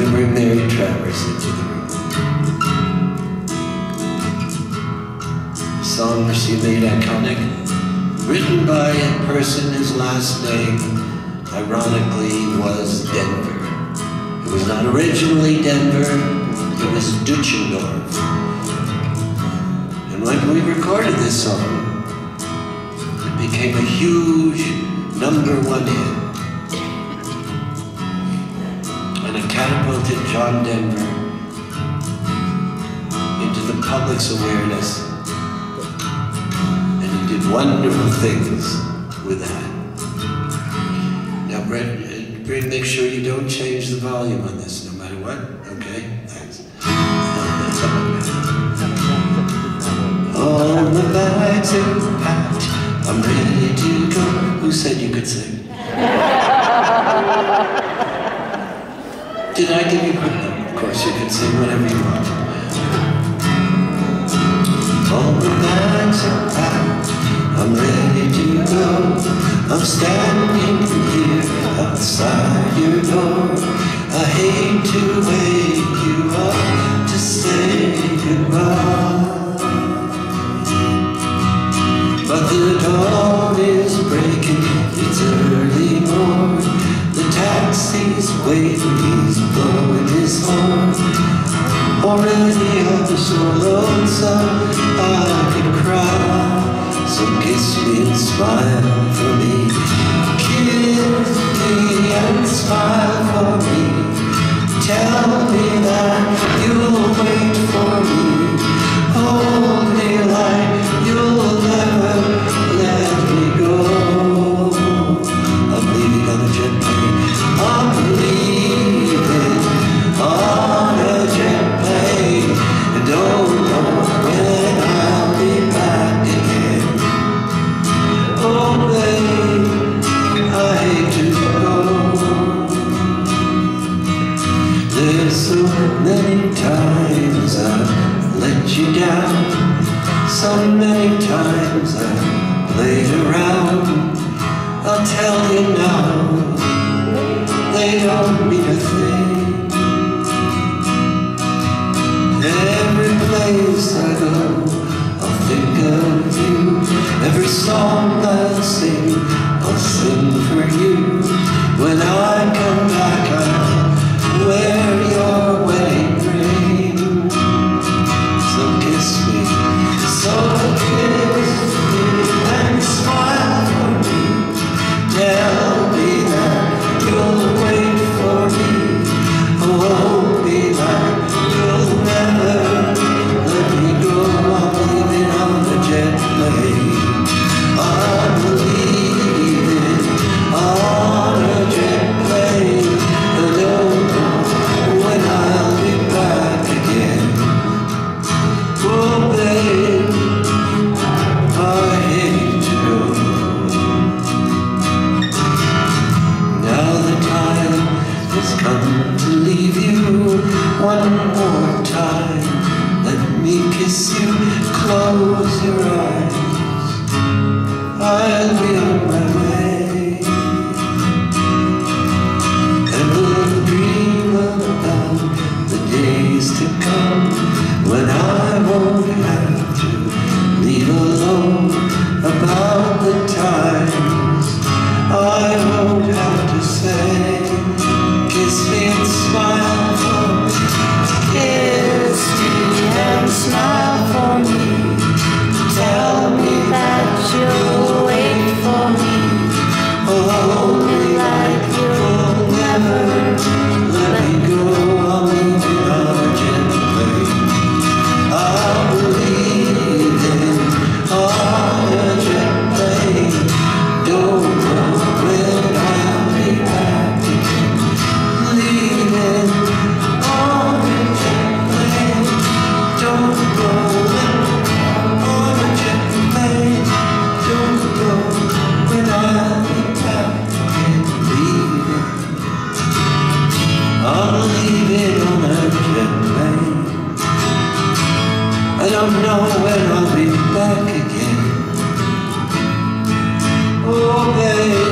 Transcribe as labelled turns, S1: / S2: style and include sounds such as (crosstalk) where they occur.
S1: gonna bring Mary Travers into the room. The song she made iconic, written by a person whose last name, ironically, was Denver. It was not originally Denver, it was Deutschendorf. And when we recorded this song, it became a huge number one hit. Catapulted John Denver into the public's awareness. And he did wonderful things with that. Now, Brett, uh, Brett, make sure you don't change the volume on this, no matter what. Okay? Thanks. (laughs) All the bags are packed. I'm ready to go. Who said you could sing? (laughs) Did I give you quick? Of course, you can sing whatever you want. All the bags are packed. I'm ready to go. I'm standing here outside your door. I hate to wake smile for me. Kiss me and smile for me. Tell me that you'll wait for me. Hold me like you'll never let me go. I'm leaving on a jet plane. Times I've let you down. So many times I've played around. I'll tell you now, they don't one more time Let me kiss you, close your eyes. I'll be on my way. And we'll dream about the days to come When I won't have to I don't know when I'll be back again. Oh, baby